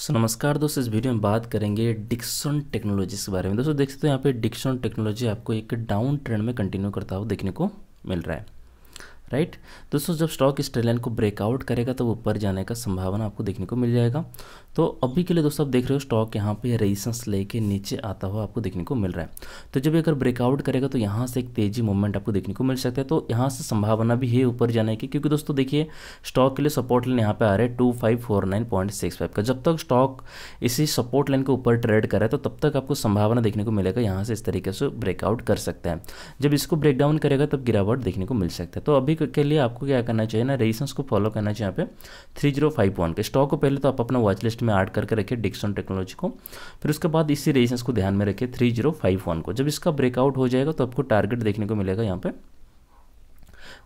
सो नमस्कार दोस्तों, इस वीडियो में बात करेंगे डिक्सन टेक्नोलॉजी के बारे में। दोस्तों देख सकते हो यहाँ पे डिक्सन टेक्नोलॉजी आपको एक डाउन ट्रेंड में कंटिन्यू करता हुआ देखने को मिल रहा है। राइट दोस्तों, जब स्टॉक इस ट्रेन को ब्रेकआउट करेगा तो ऊपर जाने का संभावना आपको देखने को मिल जाएगा। तो अभी के लिए दोस्तों, आप देख रहे हो स्टॉक यहाँ पे रेजिस्टेंस लेके नीचे आता हुआ आपको देखने को मिल रहा है। तो जब अगर ब्रेकआउट करेगा तो यहाँ से एक तेज़ी मूवमेंट आपको देखने को मिल सकता है। तो यहाँ से संभावना भी है ऊपर जाने की, क्योंकि दोस्तों देखिए स्टॉक के लिए सपोर्ट लाइन यहाँ पे आ रहा है two five four nine point six five का। जब तक स्टॉक इसी सपोर्ट लाइन के ऊपर ट्रेड कर रहा है तो तब तक आपको संभावना देखने को मिलेगा, यहाँ से इस तरीके से ब्रेकआउट कर सकता है। जब इसको ब्रेकडाउन करेगा, तब गिरावट देखने को मिल सकता है। तो अभी के लिए आपको क्या करना चाहिए ना रेजिस्टेंस को फॉलो करना चाहिए यहाँ पे। थ्री ज़ीरो फाइव वन के स्टॉक को पहले तो आप अपना वॉच लिस्ट में ऐड करके रखिए डिक्सन टेक्नोलॉजी को। फिर उसके बाद इसी रेजिस्टेंस को ध्यान में रखिए थ्री ज़ीरो फाइव वन को। जब इसका ब्रेकआउट हो जाएगा तो आपको टारगेट देखने को मिलेगा यहाँ पे।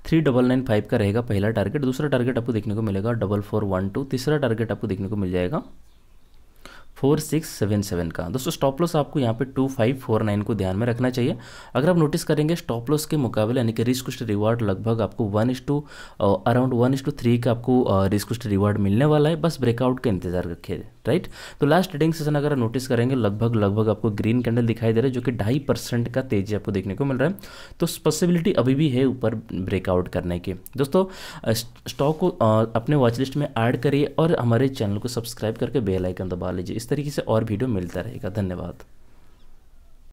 थ्री डबल नाइन फाइव का रहेगा पहला टारगेट दूसरा टारगेट आपको देखने को मिलेगा डबल फोर वन टू तीसरा टारगेट आपको देखने को मिल जाएगा। फोर सिक्स सेवन सेवन का। दोस्तों स्टॉप लॉस आपको यहाँ पे टू फाइव फोर नाइन को ध्यान में रखना चाहिए। अगर आप नोटिस करेंगे स्टॉप लॉस के मुकाबले यानी कि रिस्क रिवार्ड लगभग आपको one is to around one is to three का आपको रिस्क रिवार्ड मिलने वाला है। बस ब्रेकआउट का इंतज़ार रखिए राइट तो लास्ट ट्रेडिंग सेशन अगर नोटिस करेंगे, लगभग लगभग आपको ग्रीन कैंडल दिखाई दे रहा है, जो कि ढाई परसेंट का तेज़ी आपको देखने को मिल रहा है। तो पॉसिबिलिटी अभी भी है ऊपर ब्रेकआउट करने की। दोस्तों स्टॉक को अपने वॉच लिस्ट में ऐड करिए और हमारे चैनल को सब्सक्राइब करके बेल आइकन दबा लीजिए। इस तरीके से और वीडियो मिलता रहेगा। धन्यवाद।